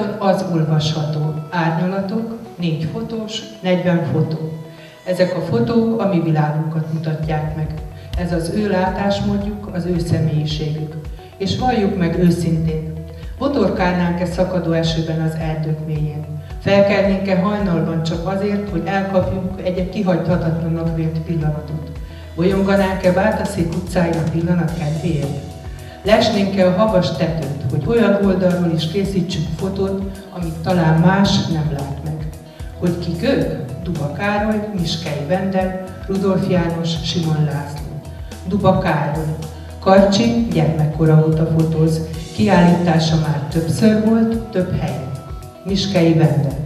pláton az olvasható. Árnyalatok, négy fotós, 40 fotó. Ezek a fotók a mi világunkat mutatják meg. Ez az ő látásmódjuk, az ő személyiségük. És valljuk meg őszintén, botorkálnánk-e szakadó esőben az erdők mélyén? Felkelnénk-e hajnalban csak azért, hogy elkapjunk egy-egy kihagyhatatlanak vélt pillanatot? Bolyonganánk-e Bátaszék utcáira pillanat kedvéért? Lesnénk-e a havas tetőt, hogy olyan oldalról is készítsünk fotót, amit talán más nem lát meg? Hogy kik ők? Duba Károly, Miskei Vendel, Rudolf János, Simon László. Duba Károly. Karcsi gyermekkora óta fotóz, kiállítása már többször volt, több helyen. Miskei Vendel.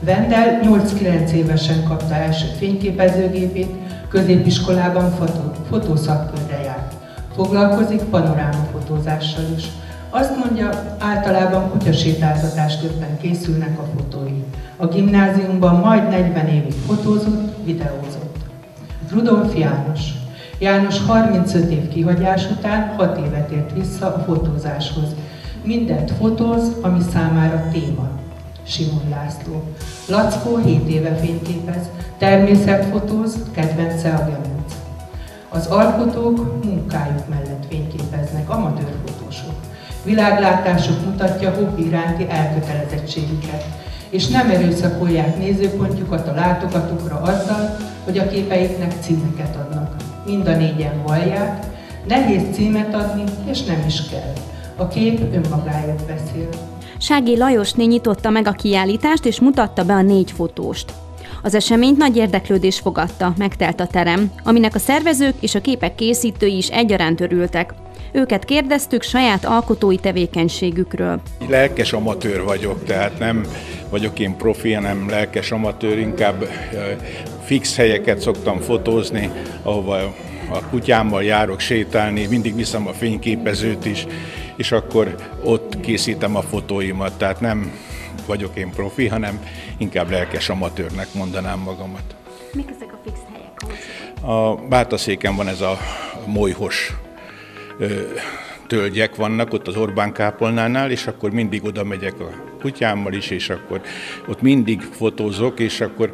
Vendel 8-9 évesen kapta első fényképezőgépét, középiskolában fotó, fotószakkörre járt. Foglalkozik panorámafotózással is. Azt mondja, általában kutyasétáltatásképpen készülnek a fotói. A gimnáziumban majd 40 évig fotózott, videózott. Rudolf János. János 35 év kihagyás után 6 évet ért vissza a fotózáshoz. Mindent fotóz, ami számára téma. Simon László. Lackó 7 éve fényképez, természetfotóz, kedvence a gemenc. Az alkotók munkájuk mellett fényképeznek, amatőr fotósok. Világlátásuk mutatja hobbi iránti elkötelezettségüket, és nem erőszakolják nézőpontjukat a látogatókra azzal, hogy a képeiknek címeket adnak. Mind a négyen vallják, nehéz címet adni, és nem is kell. A kép önmagáért beszél. Sági Lajosné nyitotta meg a kiállítást és mutatta be a négy fotóst. Az eseményt nagy érdeklődés fogadta, megtelt a terem, aminek a szervezők és a képek készítői is egyaránt örültek. Őket kérdeztük saját alkotói tevékenységükről. Lelkes amatőr vagyok, tehát nem vagyok én profi, hanem lelkes amatőr, inkább fix helyeket szoktam fotózni, ahova a kutyámmal járok sétálni, mindig viszem a fényképezőt is, és akkor ott készítem a fotóimat, tehát nem vagyok én profi, hanem inkább lelkes amatőrnek mondanám magamat. Mik ezek a fix helyek? A Bátaszéken van ez a molyhos tölgyek vannak ott az Orbán kápolnánál, és akkor mindig oda megyek a kutyámmal is, és akkor ott mindig fotózok, és akkor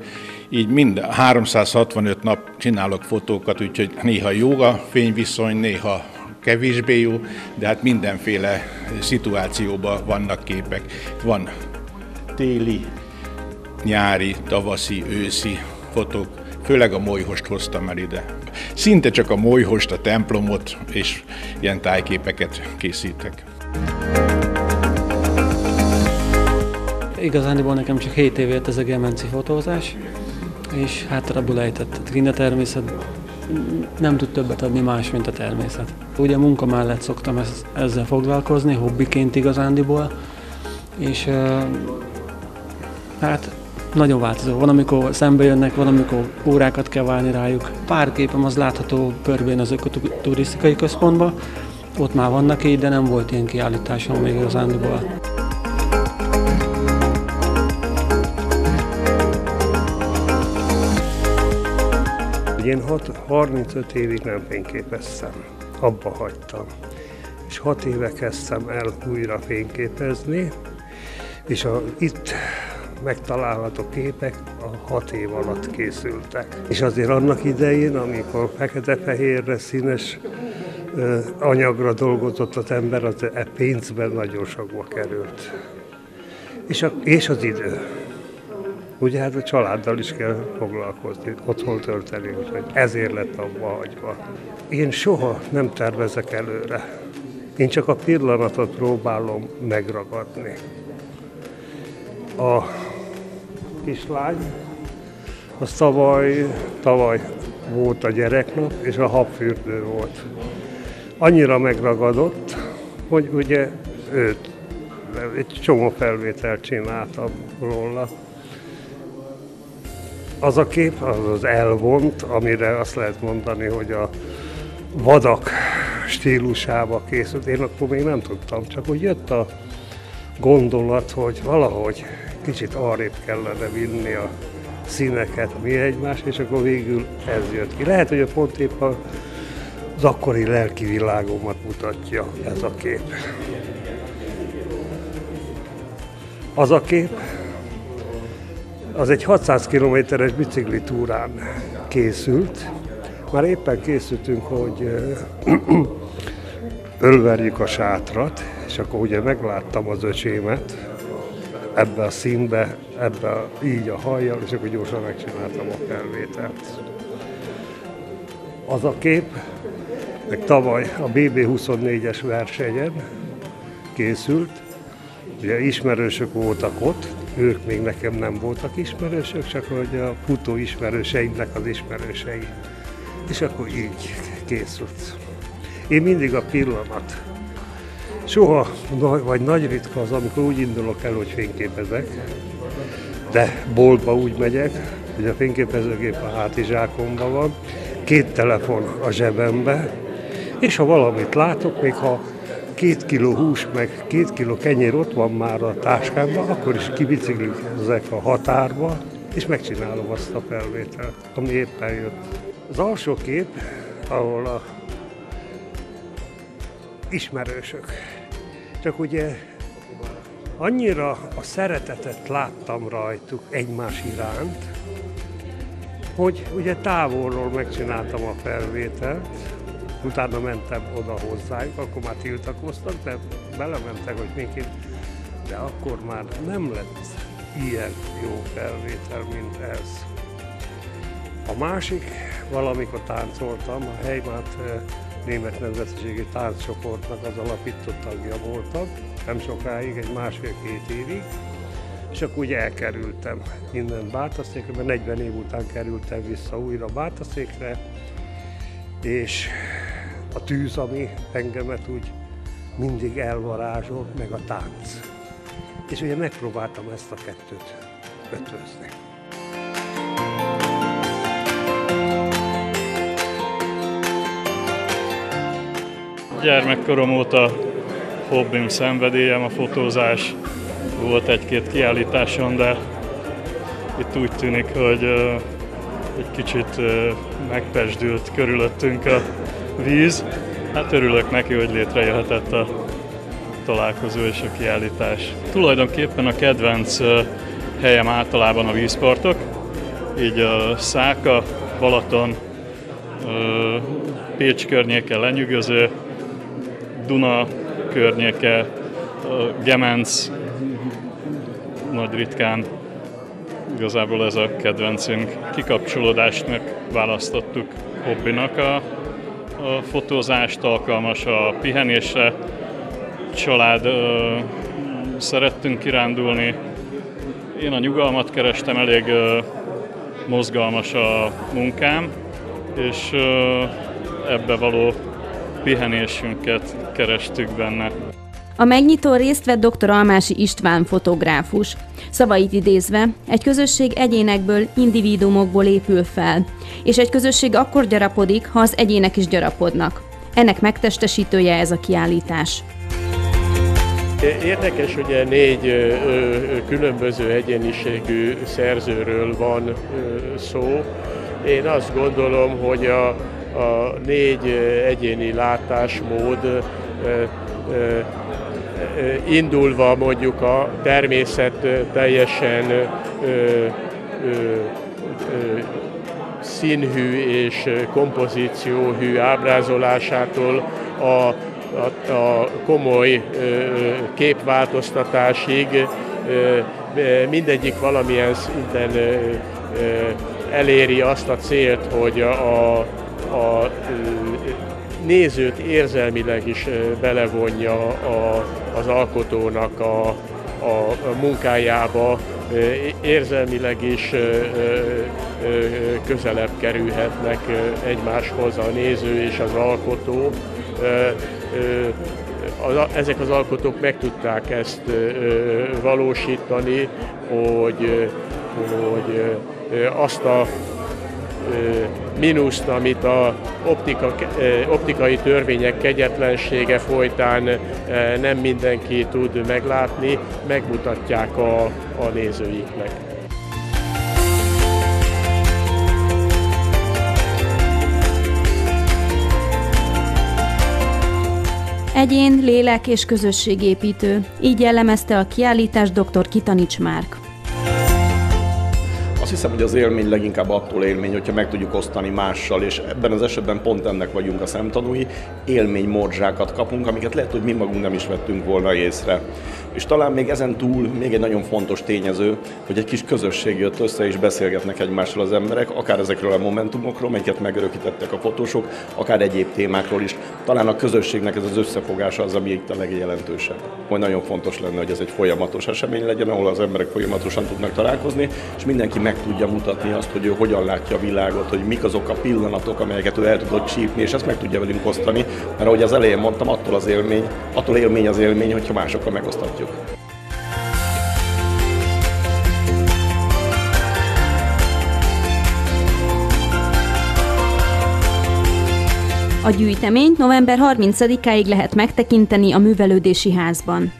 így mind 365 nap csinálok fotókat, úgyhogy néha jó a fényviszony, néha kevésbé jó, de hát mindenféle szituációban vannak képek. Van téli, nyári, tavaszi, őszi fotók, főleg a molyhost hoztam el ide. Szinte csak a molyhost, a templomot és ilyen tájképeket készítek. Igazániból nekem csak 7 év ez a gemenci fotózás, és hát abból ejtett. A természet nem tud többet adni más, mint a természet. Ugye munka mellett szoktam ezzel foglalkozni, hobbiként igazándiból, és hát nagyon változó. Van, amikor szembe jönnek, van, amikor órákat kell várni rájuk. Pár képem az látható Pörbén az ökoturisztikai központban. Ott már vannak így, de nem volt ilyen kiállításom még igazándiból. Én 35 évig nem fényképeztem, abba hagytam. És 6 éve kezdtem el újra fényképezni, és a, itt megtalálható képek a hat év alatt készültek. És azért annak idején, amikor fekete-fehérre színes anyagra dolgozott az ember, az e pénzben nagyon sokba került. És, a, és az idő. Ugye hát a családdal is kell foglalkozni, otthon tölteni, úgyhogy ezért lett abba hagyva. Én soha nem tervezek előre. Én csak a pillanatot próbálom megragadni. A kislány, az tavaly, tavaly volt a gyereknap, és a habfürdő volt. Annyira megragadott, hogy ugye őt egy csomó felvételt csináltam róla. Az a kép, az az elvont, amire azt lehet mondani, hogy a vadak stílusába készült. Én akkor még nem tudtam, csak hogy jött a gondolat, hogy valahogy kicsit arrébb kellene vinni a színeket, mi egymás, és akkor végül ez jött ki. Lehet, hogy a pont épp az akkori lelki világomat mutatja ez a kép. Az a kép, az egy 600 kilométeres bicikli túrán készült. Már éppen készültünk, hogy ölverjük a sátrat, és akkor ugye megláttam az öcsémet ebbe a színbe, ebbe a, így a hajjal, és akkor gyorsan megcsináltam a felvételt. Az a kép, meg tavaly a BB24-es versenyen készült, ugye ismerősök voltak ott, ők még nekem nem voltak ismerősök, csak hogy a futó ismerőseimnek az ismerősei. És akkor így készült. Én mindig a pillanat. Soha, vagy nagy ritka az, amikor úgy indulok el, hogy fényképezek, de boltba úgy megyek, hogy a fényképezőgép a hátizsákomban van, két telefon a zsebembe, és ha valamit látok, még ha két kiló hús, meg két kiló kenyér ott van már a táskámban, akkor is kibiciklizek a határba, és megcsinálom azt a felvételt, ami éppen jött. Az alsó kép, ahol a ismerősök. Csak ugye annyira a szeretetet láttam rajtuk egymás iránt, hogy ugye távolról megcsináltam a felvételt, utána mentem oda hozzájuk, akkor már tiltakoztak, de belementek, hogy még de akkor már nem lett ilyen jó felvétel, mint ez. A másik, valamikor táncoltam, a Heimát német nemzetiségi tánccsoportnak az alapító tagja voltam, nem sokáig, egy másfél-két évig, és akkor úgy elkerültem innen Bátaszékre, mert 40 év után kerültem vissza újra Bátaszékre, és a tűz, ami engemet úgy mindig elvarázsol, meg a tánc. És ugye megpróbáltam ezt a kettőt ötvözni. Gyermekkorom óta hobbim, szenvedélyem a fotózás. Volt egy-két kiállításon, de itt úgy tűnik, hogy egy kicsit megpesdült körülöttünk a víz. Hát örülök neki, hogy létrejöhetett a találkozó és a kiállítás. Tulajdonképpen a kedvenc helyem általában a vízpartok, így a Száka, Balaton, Pécs környéke lenyűgöző, Duna környéke, Gemenc, nagy ritkán igazából ez a kedvencünk. Kikapcsolódásnak választottuk hobbinak a, a fotózást, alkalmas a pihenésre, család ö, szerettünk kirándulni. Én a nyugalmat kerestem, elég ö, mozgalmas a munkám, és ö, ebbe való pihenésünket kerestük benne. A megnyitó részt vett dr. Almási István fotográfus. Szavait idézve, egy közösség egyénekből, individuumokból épül fel, és egy közösség akkor gyarapodik, ha az egyének is gyarapodnak. Ennek megtestesítője ez a kiállítás. Érdekes, ugye négy különböző egyéniségű szerzőről van szó. Én azt gondolom, hogy a, a négy egyéni látásmód indulva mondjuk a természet teljesen színhű és kompozícióhű ábrázolásától a, a, a komoly képváltoztatásig mindegyik valamilyen szinten eléri azt a célt, hogy a, a nézőt érzelmileg is belevonja a, az alkotónak a, a munkájába, érzelmileg is közelebb kerülhetnek egymáshoz a néző és az alkotó. Ezek az alkotók meg tudták ezt valósítani, hogy, hogy azt a mínuszt, amit a optika, optikai törvények kegyetlensége folytán nem mindenki tud meglátni, megmutatják a, a nézőiknek. Egyén, lélek és közösségépítő. Így jellemezte a kiállítás dr. Kitanics Márk. Hiszem, hogy az élmény leginkább attól élmény, hogyha meg tudjuk osztani mással, és ebben az esetben pont ennek vagyunk a szemtanúi, élmény morzsákat kapunk, amiket lehet, hogy mi magunk nem is vettünk volna észre. És talán még ezen túl még egy nagyon fontos tényező, hogy egy kis közösség jött össze és beszélgetnek egymással az emberek, akár ezekről a momentumokról, melyiket megörökítettek a fotósok, akár egyéb témákról is. Talán a közösségnek ez az összefogása az, ami itt a legjelentősebb. Hogy nagyon fontos lenne, hogy ez egy folyamatos esemény legyen, ahol az emberek folyamatosan tudnak találkozni, és mindenki meg tudja mutatni azt, hogy ő hogyan látja a világot, hogy mik azok a pillanatok, amelyeket ő el tudott csípni, és ezt meg tudja velünk osztani, mert ahogy az elején mondtam, attól az élmény, attól élmény az élmény, hogyha másokkal megosztatjuk látjuk. A gyűjteményt november 30-áig lehet megtekinteni a művelődési házban.